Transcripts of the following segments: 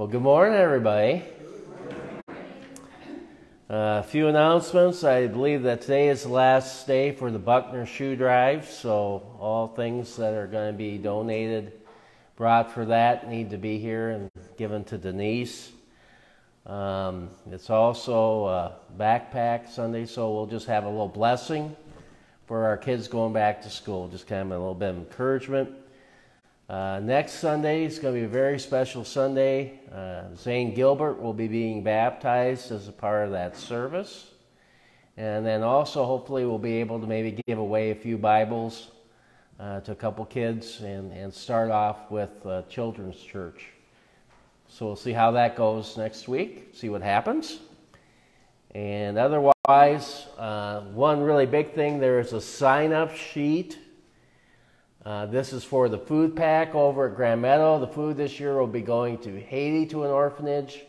Well, good morning, everybody. Uh, a few announcements. I believe that today is the last day for the Buckner Shoe Drive, so all things that are going to be donated, brought for that, need to be here and given to Denise. Um, it's also a backpack Sunday, so we'll just have a little blessing for our kids going back to school, just kind of a little bit of encouragement. Uh, next Sunday is going to be a very special Sunday. Uh, Zane Gilbert will be being baptized as a part of that service. And then also, hopefully, we'll be able to maybe give away a few Bibles uh, to a couple kids and, and start off with uh, Children's Church. So we'll see how that goes next week, see what happens. And otherwise, uh, one really big thing there is a sign up sheet uh, this is for the food pack over at Grand Meadow. The food this year will be going to Haiti to an orphanage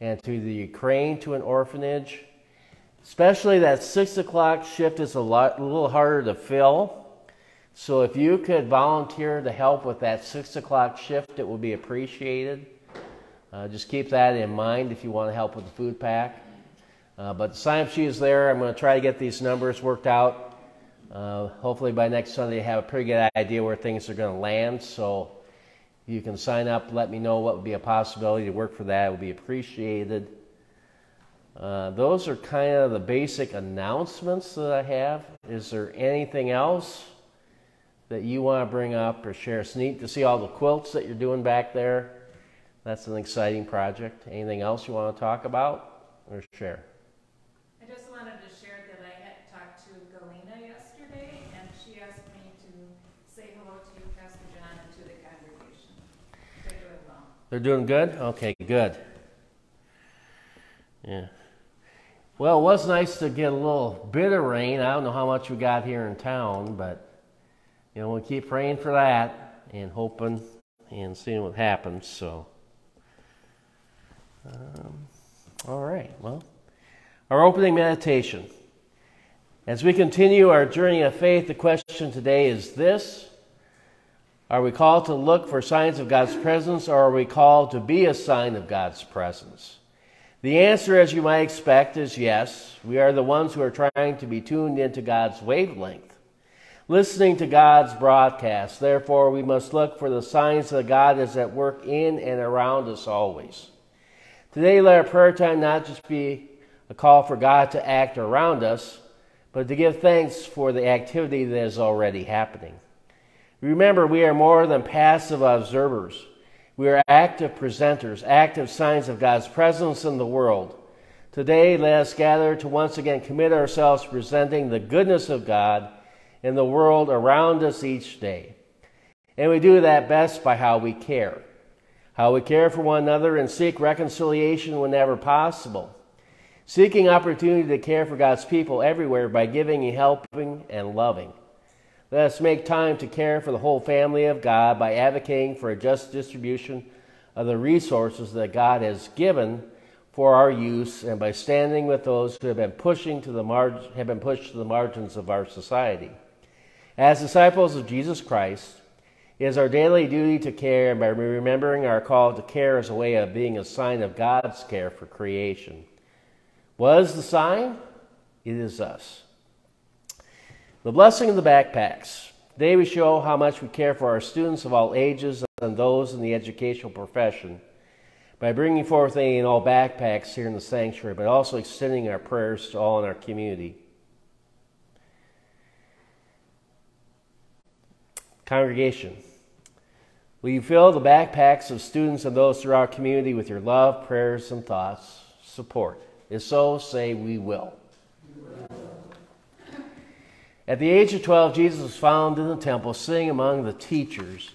and to the Ukraine to an orphanage. Especially that 6 o'clock shift is a, lot, a little harder to fill. So if you could volunteer to help with that 6 o'clock shift, it would be appreciated. Uh, just keep that in mind if you want to help with the food pack. Uh, but the sign up sheet is there. I'm going to try to get these numbers worked out uh, hopefully by next Sunday, you have a pretty good idea where things are going to land. So you can sign up, let me know what would be a possibility to work for that. It would be appreciated. Uh, those are kind of the basic announcements that I have. Is there anything else that you want to bring up or share? It's neat to see all the quilts that you're doing back there. That's an exciting project. Anything else you want to talk about or share? They're doing good? Okay, good. Yeah. Well, it was nice to get a little bit of rain. I don't know how much we got here in town, but you know, we'll keep praying for that and hoping and seeing what happens. So, um, all right. Well, our opening meditation. As we continue our journey of faith, the question today is this are we called to look for signs of God's presence, or are we called to be a sign of God's presence? The answer, as you might expect, is yes. We are the ones who are trying to be tuned into God's wavelength, listening to God's broadcast. Therefore, we must look for the signs that God is at work in and around us always. Today, let our prayer time not just be a call for God to act around us, but to give thanks for the activity that is already happening. Remember, we are more than passive observers. We are active presenters, active signs of God's presence in the world. Today, let us gather to once again commit ourselves to presenting the goodness of God in the world around us each day. And we do that best by how we care. How we care for one another and seek reconciliation whenever possible. Seeking opportunity to care for God's people everywhere by giving and helping and loving. Let us make time to care for the whole family of God by advocating for a just distribution of the resources that God has given for our use and by standing with those who have been pushing to the mar- have been pushed to the margins of our society. As disciples of Jesus Christ, it is our daily duty to care and by remembering our call to care as a way of being a sign of God's care for creation. What is the sign? It is us. The blessing of the backpacks. Today we show how much we care for our students of all ages and those in the educational profession by bringing forth any and all backpacks here in the sanctuary, but also extending our prayers to all in our community. Congregation, will you fill the backpacks of students and those throughout our community with your love, prayers, and thoughts, support? If so, say we will. At the age of 12, Jesus was found in the temple sitting among the teachers,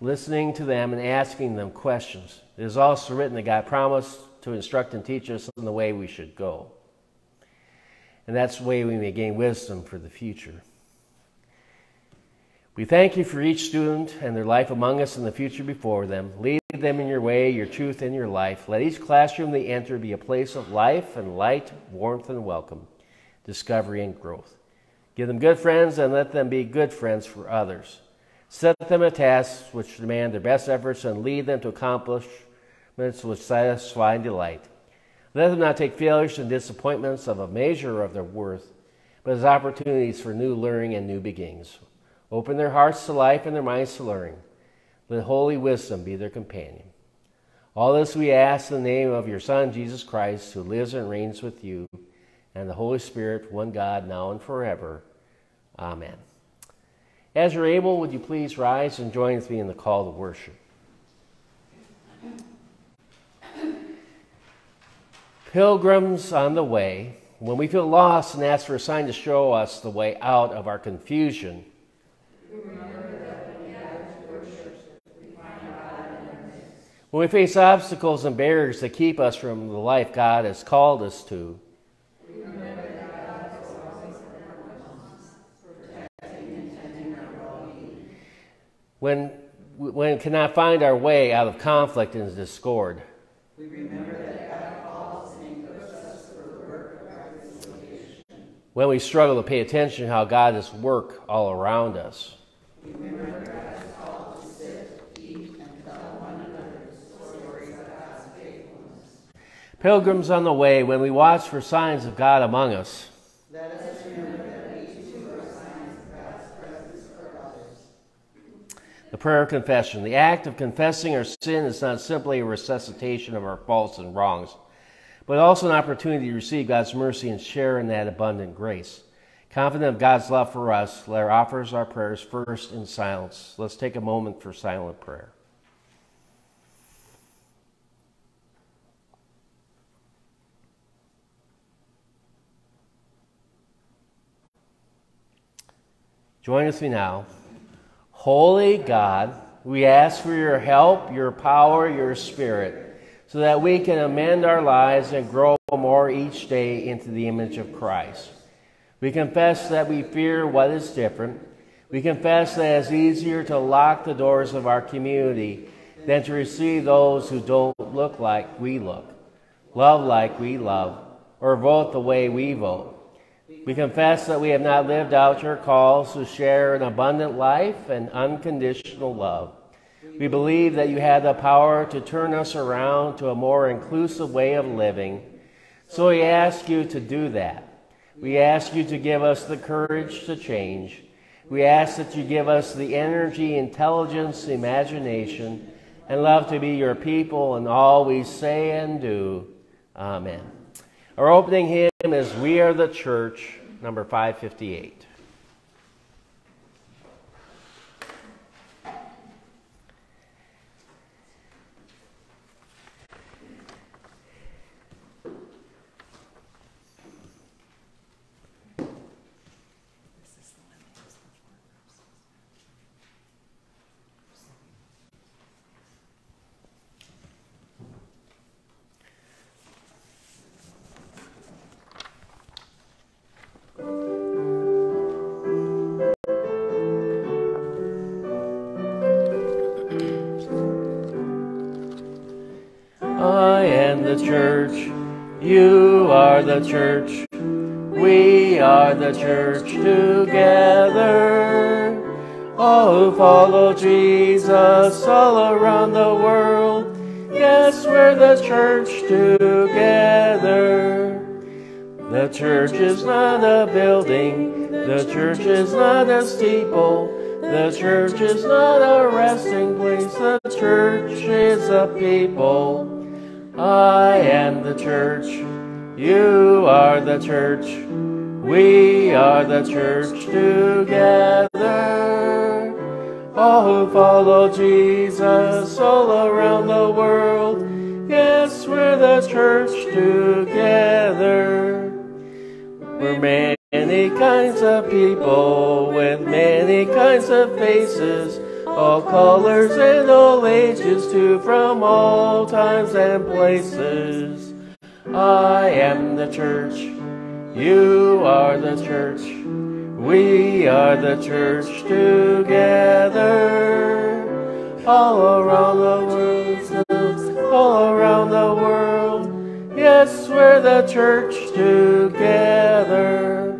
listening to them and asking them questions. It is also written that God promised to instruct and teach us in the way we should go. And that's the way we may gain wisdom for the future. We thank you for each student and their life among us and the future before them. Lead them in your way, your truth, and your life. Let each classroom they enter be a place of life and light, warmth and welcome, discovery and growth. Give them good friends and let them be good friends for others. Set them a tasks which demand their best efforts and lead them to accomplishments which satisfy and delight. Let them not take failures and disappointments of a measure of their worth, but as opportunities for new learning and new beginnings. Open their hearts to life and their minds to learning. Let holy wisdom be their companion. All this we ask in the name of your Son, Jesus Christ, who lives and reigns with you and the Holy Spirit, one God, now and forever. Amen. As you're able, would you please rise and join with me in the call to worship? Pilgrims on the way, when we feel lost and ask for a sign to show us the way out of our confusion, when we face obstacles and barriers that keep us from the life God has called us to, when, when cannot find our way out of conflict and discord. We remember that God calls and equips us for the work of reconciliation. When we struggle to pay attention to how God is work all around us. We remember God is called to sit, eat, and tell one another stories of God's faithfulness. Pilgrims on the way, when we watch for signs of God among us. Let us The prayer of confession. The act of confessing our sin is not simply a resuscitation of our faults and wrongs, but also an opportunity to receive God's mercy and share in that abundant grace. Confident of God's love for us, let our offers our prayers first in silence. Let's take a moment for silent prayer. Join with me now Holy God, we ask for your help, your power, your spirit, so that we can amend our lives and grow more each day into the image of Christ. We confess that we fear what is different. We confess that it's easier to lock the doors of our community than to receive those who don't look like we look, love like we love, or vote the way we vote. We confess that we have not lived out your calls to share an abundant life and unconditional love. We believe that you have the power to turn us around to a more inclusive way of living. So we ask you to do that. We ask you to give us the courage to change. We ask that you give us the energy, intelligence, imagination, and love to be your people in all we say and do. Amen. Our opening hymn is We Are the Church, number 558. You are the church. We are the church together. All who follow Jesus all around the world. Yes, we're the church together. The church is not a building. The church is not a steeple. The church is not a resting place. The church is a people. I am the church. You are the church. We are the church together. All who follow Jesus all around the world. Yes, we're the church together. We're many kinds of people with many kinds of faces all colors and all ages too, from all times and places. I am the church, you are the church, we are the church together. All around the world, all around the world, yes, we're the church together.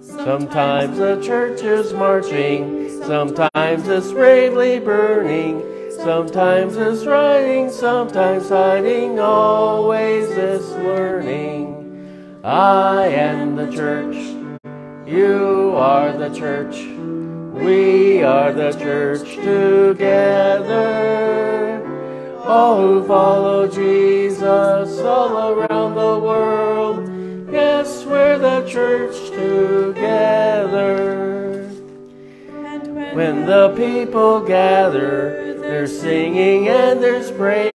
Sometimes the church is marching Sometimes it's bravely burning, sometimes it's riding, sometimes hiding, always it's learning. I am the church, you are the church, we are the church together. All who follow Jesus all around the world, yes, we're the church together. When the people gather, there's singing and there's praying,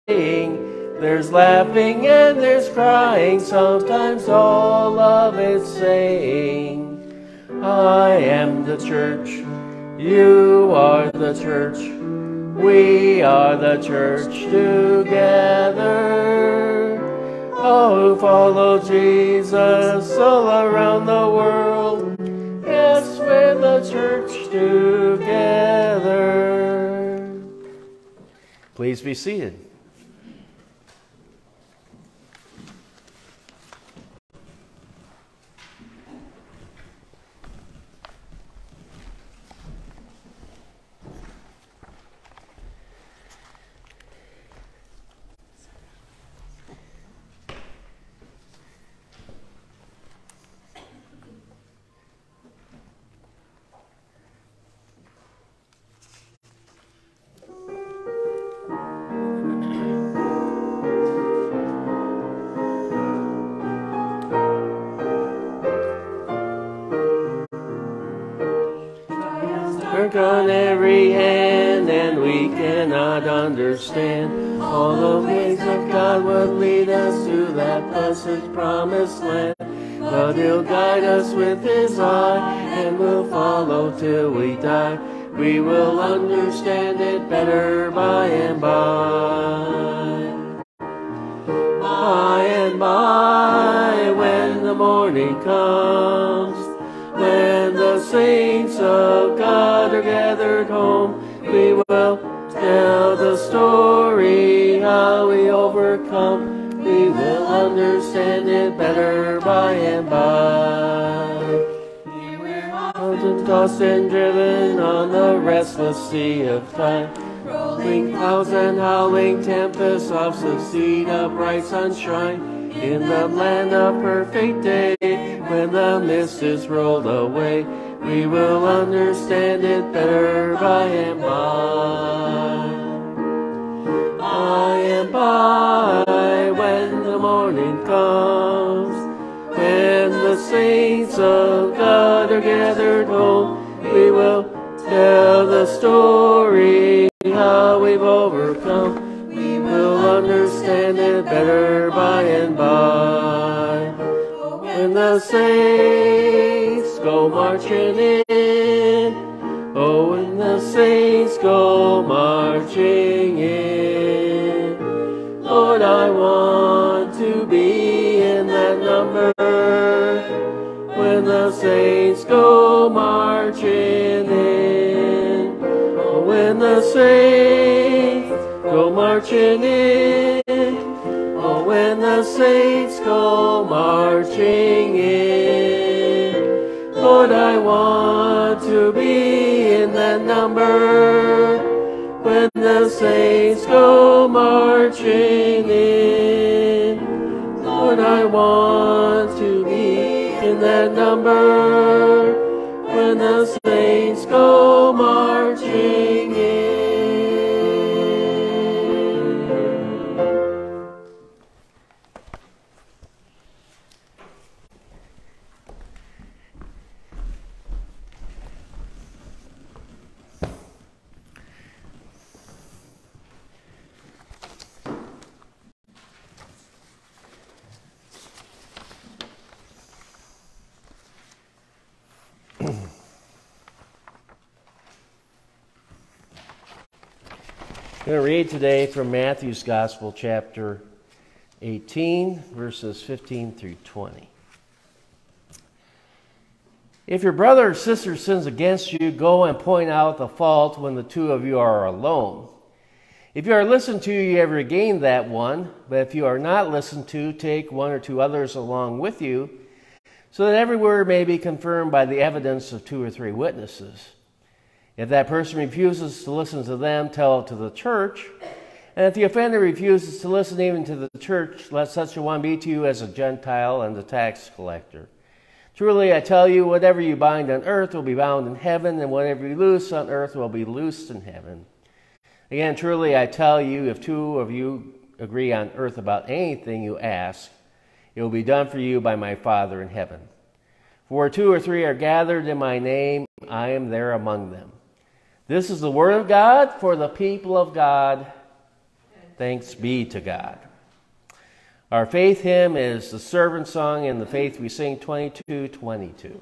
there's laughing and there's crying, sometimes all of it's saying, I am the church, you are the church, we are the church together. Oh, follow Jesus all around the world. Yes, we're the church together. Please be seated. On every hand, and we cannot understand all the ways that God would lead us to that blessed promised land. But He'll guide us with His eye, and we'll follow till we die. We will understand it better by and by. By and by, when the morning comes, when the saints of God are gathered home, we will tell the story how we overcome. We will understand it better by and by. Mountain tossed and driven on the restless sea of time. Rolling clouds and howling tempests of succeed bright sunshine in the land of perfect day. When the mist is rolled away, we will understand it better by and by. By and by, when the morning comes, when the saints of God are gathered home, we will tell the story saints go marching in, oh, when the saints go marching in, Lord, I want to be in that number. When the saints go marching in, Lord, I want to be in that number. I'm going to read today from Matthew's Gospel, chapter 18, verses 15 through 20. If your brother or sister sins against you, go and point out the fault when the two of you are alone. If you are listened to, you have regained that one, but if you are not listened to, take one or two others along with you, so that every word may be confirmed by the evidence of two or three witnesses. If that person refuses to listen to them, tell it to the church. And if the offender refuses to listen even to the church, let such a one be to you as a Gentile and a tax collector. Truly, I tell you, whatever you bind on earth will be bound in heaven, and whatever you loose on earth will be loosed in heaven. Again, truly, I tell you, if two of you agree on earth about anything you ask, it will be done for you by my Father in heaven. For two or three are gathered in my name, I am there among them. This is the word of God for the people of God. Thanks be to God. Our faith hymn is the servant song, and the faith we sing 22 22.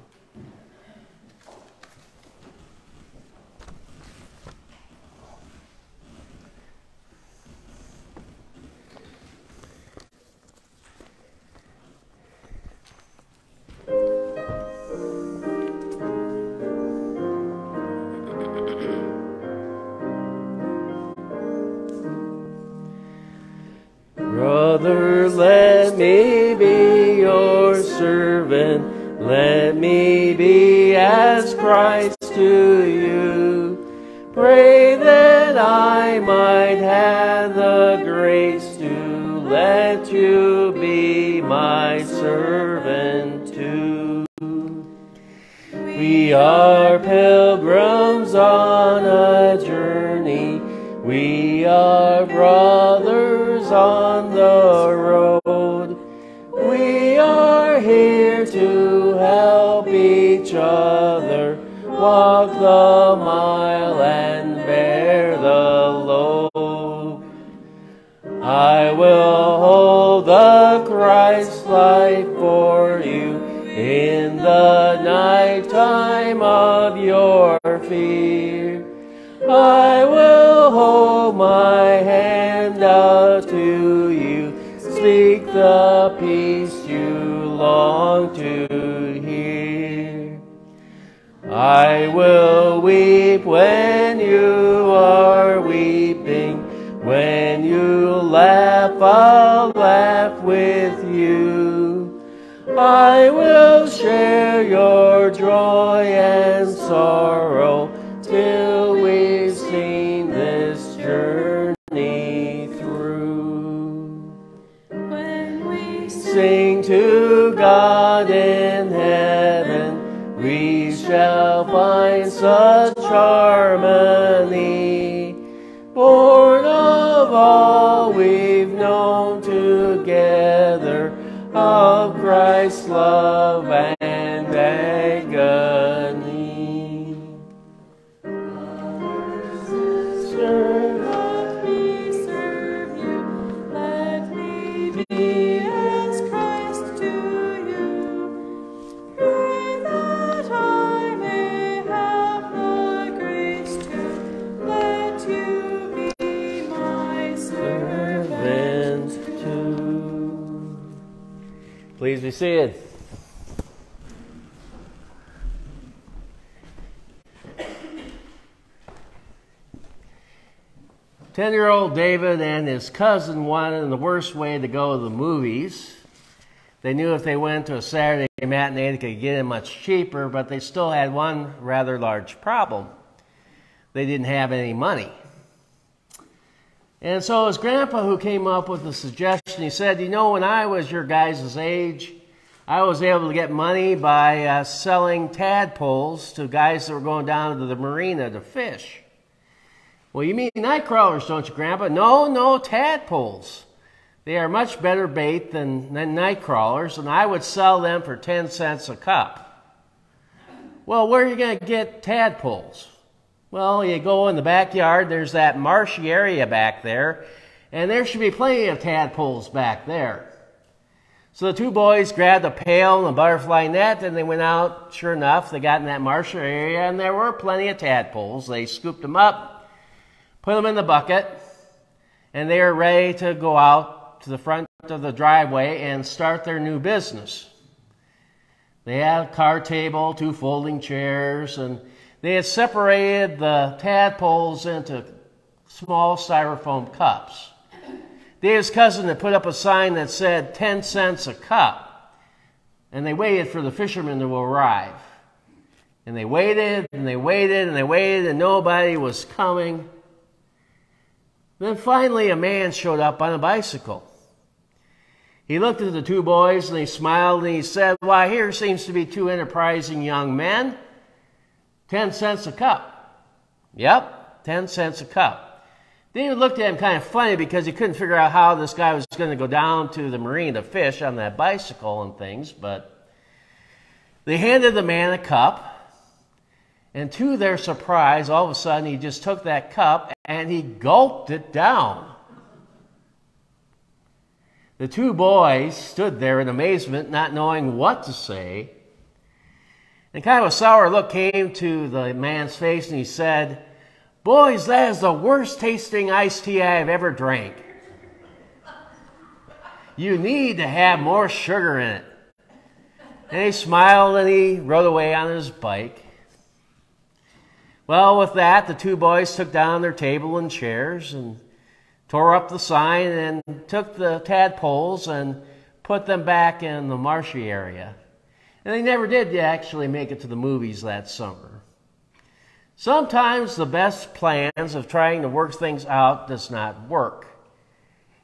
Brother, let me be your servant. Let me be as Christ to you. Pray that I might have the grace to let you be my servant too. We are pilgrims on a journey. We are on the road. We are here to help each other walk the mile and bear the load. I will the peace you long to hear. I will weep when you are weeping, when you laugh, I'll laugh with you. I will share your joy and sorrow sing to God in heaven. We shall find such joy. Be seated. Ten year old David and his cousin wanted in the worst way to go to the movies. They knew if they went to a Saturday matinee, they could get in much cheaper, but they still had one rather large problem. They didn't have any money. And so his grandpa who came up with the suggestion, he said, You know, when I was your guys' age, I was able to get money by uh, selling tadpoles to guys that were going down to the marina to fish. Well, you mean night crawlers, don't you, Grandpa? No, no, tadpoles. They are much better bait than, than night crawlers, and I would sell them for 10 cents a cup. Well, where are you going to get tadpoles? Well, you go in the backyard, there's that marshy area back there, and there should be plenty of tadpoles back there. So the two boys grabbed a pail and a butterfly net, and they went out. Sure enough, they got in that marshy area, and there were plenty of tadpoles. They scooped them up, put them in the bucket, and they were ready to go out to the front of the driveway and start their new business. They had a card table, two folding chairs, and they had separated the tadpoles into small styrofoam cups. Dave's cousin had put up a sign that said 10 cents a cup, and they waited for the fishermen to arrive. And they waited, and they waited, and they waited, and nobody was coming. Then finally, a man showed up on a bicycle. He looked at the two boys and he smiled and he said, Why, here seems to be two enterprising young men. Ten cents a cup. Yep, ten cents a cup. David looked at him kind of funny because he couldn't figure out how this guy was going to go down to the marine to fish on that bicycle and things, but they handed the man a cup. And to their surprise, all of a sudden, he just took that cup and he gulped it down. The two boys stood there in amazement, not knowing what to say. And kind of a sour look came to the man's face, and he said, Boys, that is the worst tasting iced tea I have ever drank. You need to have more sugar in it. And he smiled and he rode away on his bike. Well, with that, the two boys took down their table and chairs and tore up the sign and took the tadpoles and put them back in the marshy area. And they never did actually make it to the movies that summer. Sometimes the best plans of trying to work things out does not work.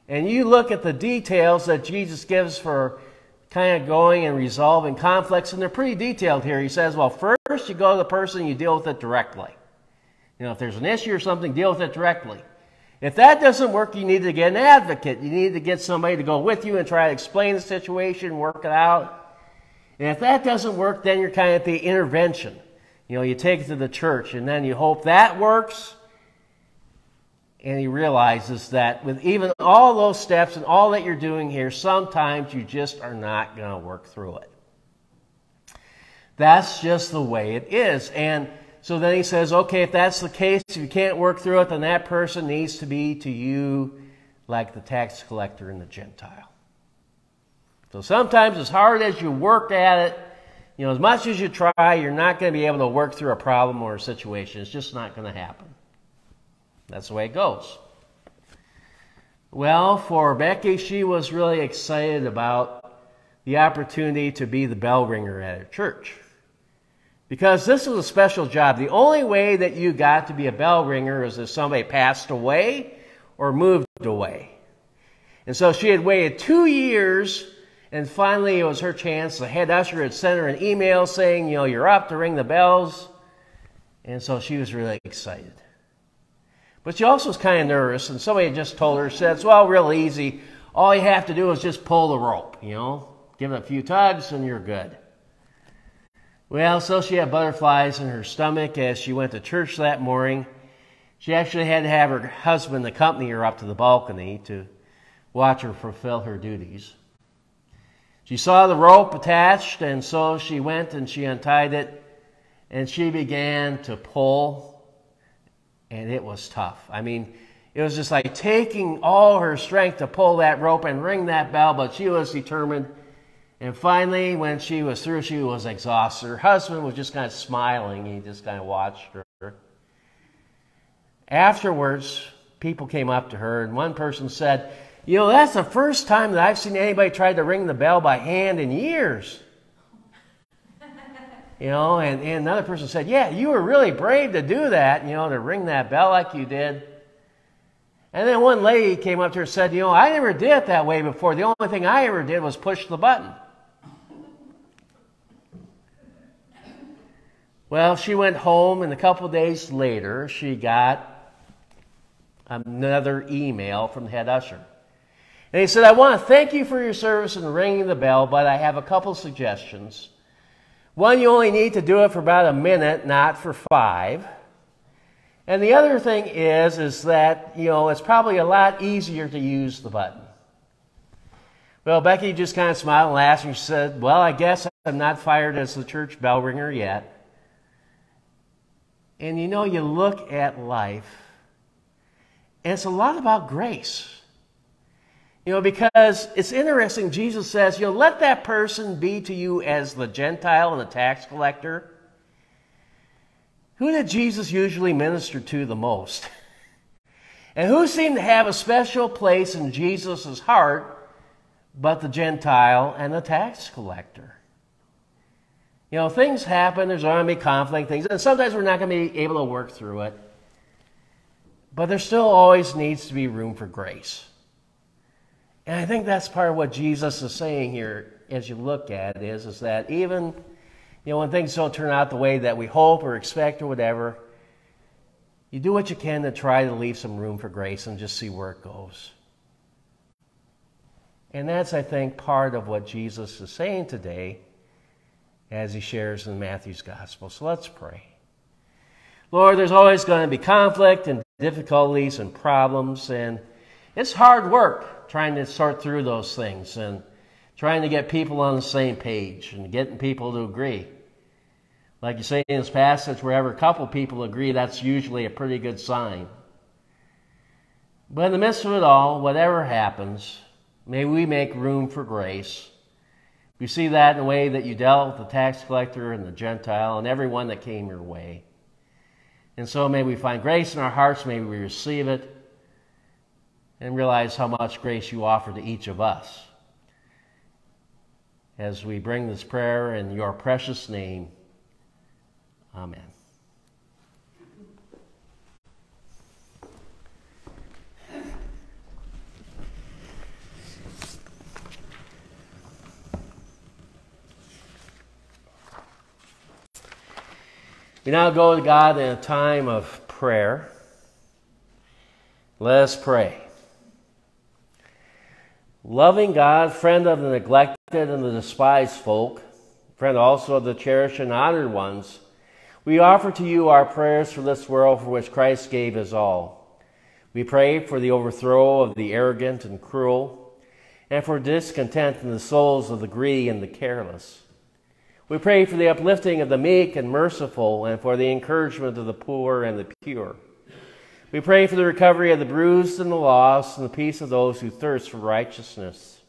And you look at the details that Jesus gives for kind of going and resolving conflicts, and they're pretty detailed here. He says, well, first you go to the person you deal with it directly. You know, if there's an issue or something, deal with it directly. If that doesn't work, you need to get an advocate. You need to get somebody to go with you and try to explain the situation, work it out. And if that doesn't work, then you're kind of at the intervention. You know, you take it to the church, and then you hope that works. And he realizes that with even all those steps and all that you're doing here, sometimes you just are not going to work through it. That's just the way it is. And so then he says, okay, if that's the case, if you can't work through it, then that person needs to be to you like the tax collector and the Gentile. So sometimes, as hard as you work at it, you know, as much as you try, you're not going to be able to work through a problem or a situation. It's just not going to happen. That's the way it goes. Well, for Becky, she was really excited about the opportunity to be the bell ringer at her church. Because this was a special job. The only way that you got to be a bell ringer is if somebody passed away or moved away. And so she had waited two years, and finally it was her chance. The head usher had sent her an email saying, you know, you're up to ring the bells. And so she was really excited. But she also was kind of nervous, and somebody had just told her, says, well, real easy. All you have to do is just pull the rope, you know, give it a few tugs, and you're good. Well, so she had butterflies in her stomach as she went to church that morning. She actually had to have her husband accompany her up to the balcony to watch her fulfill her duties. She saw the rope attached, and so she went and she untied it, and she began to pull and it was tough. I mean, it was just like taking all her strength to pull that rope and ring that bell, but she was determined. And finally, when she was through, she was exhausted. Her husband was just kind of smiling. He just kind of watched her. Afterwards, people came up to her, and one person said, You know, that's the first time that I've seen anybody try to ring the bell by hand in years. You know, and, and another person said, Yeah, you were really brave to do that, you know, to ring that bell like you did. And then one lady came up to her and said, You know, I never did it that way before. The only thing I ever did was push the button. Well, she went home, and a couple days later, she got another email from the head usher. And he said, I want to thank you for your service in ringing the bell, but I have a couple suggestions. One, you only need to do it for about a minute, not for five. And the other thing is, is that, you know, it's probably a lot easier to use the button. Well, Becky just kind of smiled and laughed and she said, Well, I guess I'm not fired as the church bell ringer yet. And you know, you look at life, and it's a lot about grace. You know, because it's interesting, Jesus says, you know, let that person be to you as the Gentile and the tax collector. Who did Jesus usually minister to the most? And who seemed to have a special place in Jesus' heart but the Gentile and the tax collector? You know, things happen, there's going to be conflict, things, and sometimes we're not going to be able to work through it. But there still always needs to be room for grace. And I think that's part of what Jesus is saying here as you look at it is, is that even, you know, when things don't turn out the way that we hope or expect or whatever, you do what you can to try to leave some room for grace and just see where it goes. And that's, I think, part of what Jesus is saying today as he shares in Matthew's gospel. So let's pray. Lord, there's always going to be conflict and difficulties and problems, and it's hard work trying to sort through those things and trying to get people on the same page and getting people to agree. Like you say in this passage, wherever a couple people agree, that's usually a pretty good sign. But in the midst of it all, whatever happens, may we make room for grace. We see that in the way that you dealt with the tax collector and the Gentile and everyone that came your way. And so may we find grace in our hearts, may we receive it, and realize how much grace you offer to each of us. As we bring this prayer in your precious name, Amen. We now go to God in a time of prayer. Let us pray. Loving God, friend of the neglected and the despised folk, friend also of the cherished and honored ones, we offer to you our prayers for this world for which Christ gave his all. We pray for the overthrow of the arrogant and cruel, and for discontent in the souls of the greedy and the careless. We pray for the uplifting of the meek and merciful, and for the encouragement of the poor and the pure. We pray for the recovery of the bruised and the lost, and the peace of those who thirst for righteousness.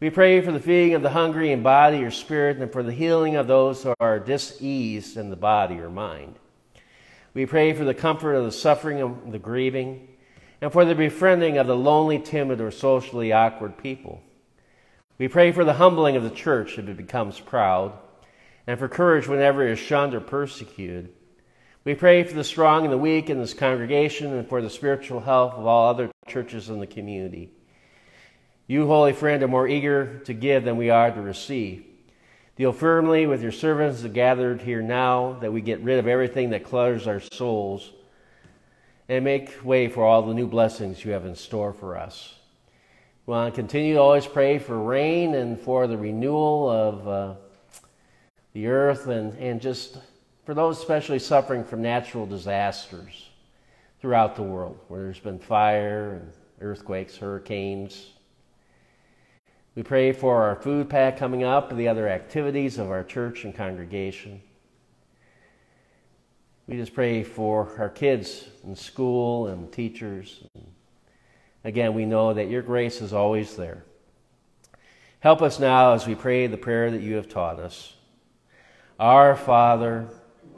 We pray for the feeding of the hungry in body or spirit, and for the healing of those who are diseased in the body or mind. We pray for the comfort of the suffering and the grieving, and for the befriending of the lonely, timid, or socially awkward people. We pray for the humbling of the church if it becomes proud, and for courage whenever it is shunned or persecuted we pray for the strong and the weak in this congregation and for the spiritual health of all other churches in the community. You, holy friend, are more eager to give than we are to receive. Deal firmly with your servants gathered here now, that we get rid of everything that clutters our souls and make way for all the new blessings you have in store for us. We want to continue to always pray for rain and for the renewal of uh, the earth and, and just for those especially suffering from natural disasters throughout the world, where there's been fire and earthquakes, hurricanes. We pray for our food pack coming up and the other activities of our church and congregation. We just pray for our kids in school and teachers. Again, we know that your grace is always there. Help us now as we pray the prayer that you have taught us. Our Father,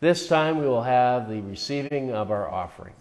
This time we will have the receiving of our offering.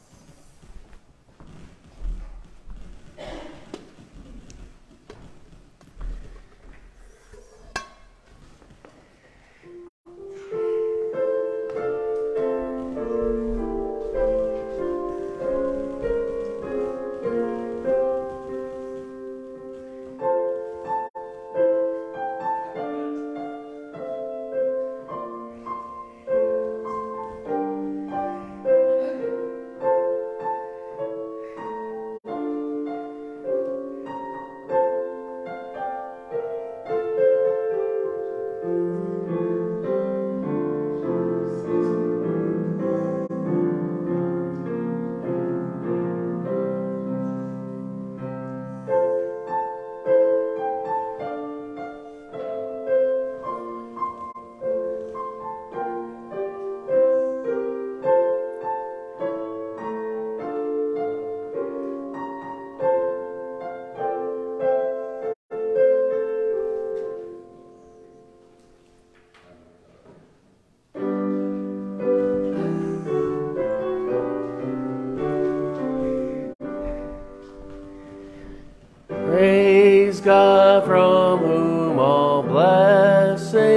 Blessings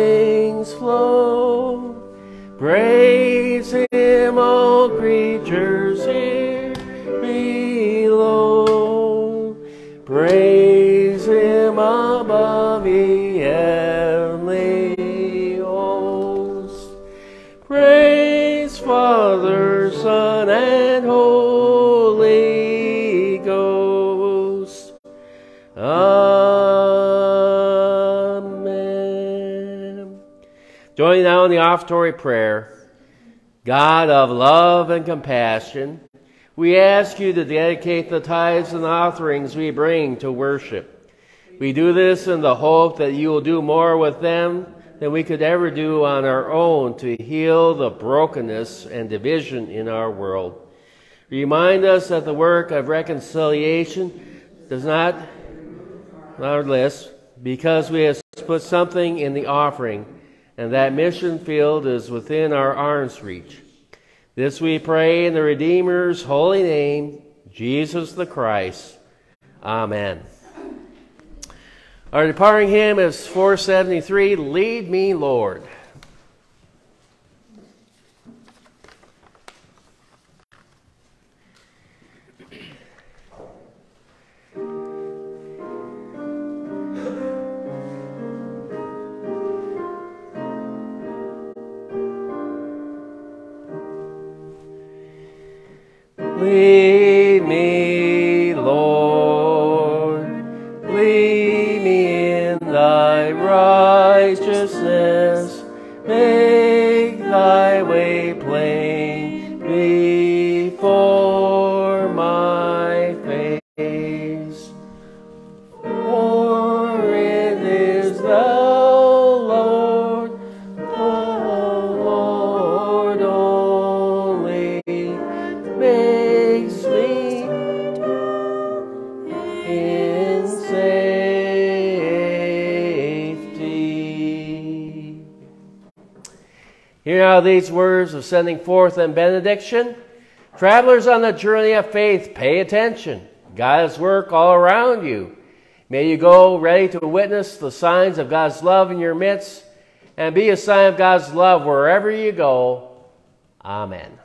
offertory prayer. God of love and compassion, we ask you to dedicate the tithes and offerings we bring to worship. We do this in the hope that you will do more with them than we could ever do on our own to heal the brokenness and division in our world. Remind us that the work of reconciliation does not our list because we have put something in the offering, and that mission field is within our arm's reach. This we pray in the Redeemer's holy name, Jesus the Christ. Amen. Our departing hymn is 473 Lead Me, Lord. These words of sending forth and benediction, travelers on the journey of faith, pay attention. God's work all around you. May you go ready to witness the signs of God's love in your midst and be a sign of God's love wherever you go. Amen.